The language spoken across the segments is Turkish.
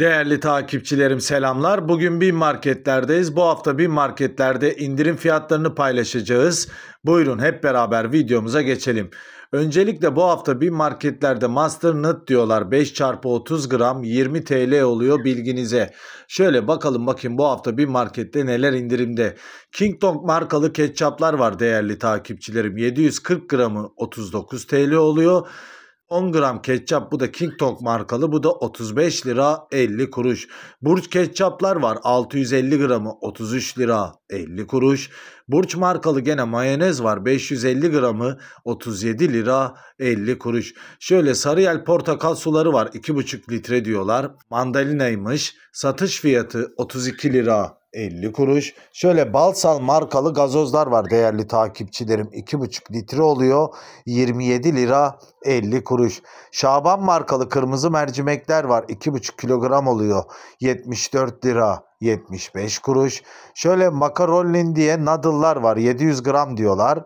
Değerli takipçilerim selamlar. Bugün bin marketlerdeyiz. Bu hafta bin marketlerde indirim fiyatlarını paylaşacağız. Buyurun hep beraber videomuza geçelim. Öncelikle bu hafta bin marketlerde Master Nut diyorlar 5 çarpı 30 gram 20 TL oluyor bilginize. Şöyle bakalım bakayım bu hafta bin markette neler indirimde. King Kong markalı ketçaplar var değerli takipçilerim. 740 gramı 39 TL oluyor. 10 gram ketçap bu da King Kong markalı bu da 35 lira 50 kuruş. Burç ketçaplar var 650 gramı 33 lira 50 kuruş. Burç markalı gene mayonez var 550 gramı 37 lira 50 kuruş. Şöyle Sarıyel portakal suları var 2,5 litre diyorlar. Mandalinaymış satış fiyatı 32 lira 50 kuruş. Şöyle Balsal markalı gazozlar var değerli takipçilerim. 2,5 litre oluyor. 27 lira 50 kuruş. Şaban markalı kırmızı mercimekler var. 2,5 kilogram oluyor. 74 lira 75 kuruş. Şöyle makarollin diye nadıllar var. 700 gram diyorlar.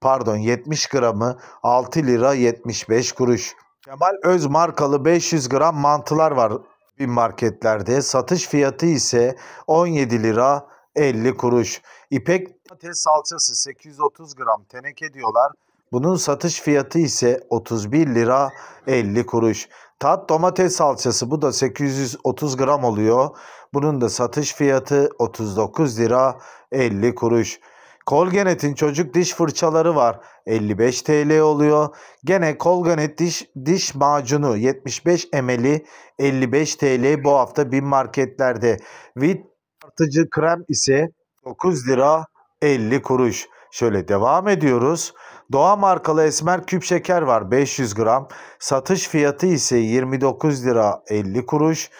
Pardon 70 gramı 6 lira 75 kuruş. Kemal Öz markalı 500 gram mantılar var bin marketlerde. Satış fiyatı ise 17 lira 50 kuruş. İpek domates salçası 830 gram teneke diyorlar. Bunun satış fiyatı ise 31 lira 50 kuruş. Tat domates salçası bu da 830 gram oluyor. Bunun da satış fiyatı 39 lira 50 kuruş. Colganete'in çocuk diş fırçaları var. 55 TL oluyor. Gene Colgate diş, diş macunu 75 ml'i 55 TL bu hafta bin marketlerde. Vit artıcı krem ise 9 lira 50 kuruş. Şöyle devam ediyoruz. Doğa markalı esmer küp şeker var 500 gram. Satış fiyatı ise 29 lira 50 kuruş.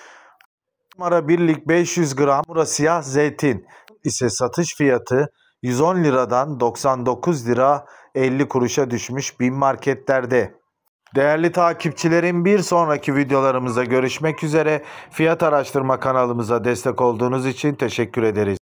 Numara birlik 500 gram. Burası siyah zeytin ise satış fiyatı 110 liradan 99 lira 50 kuruşa düşmüş bin marketlerde. Değerli takipçilerim bir sonraki videolarımızda görüşmek üzere. Fiyat araştırma kanalımıza destek olduğunuz için teşekkür ederiz.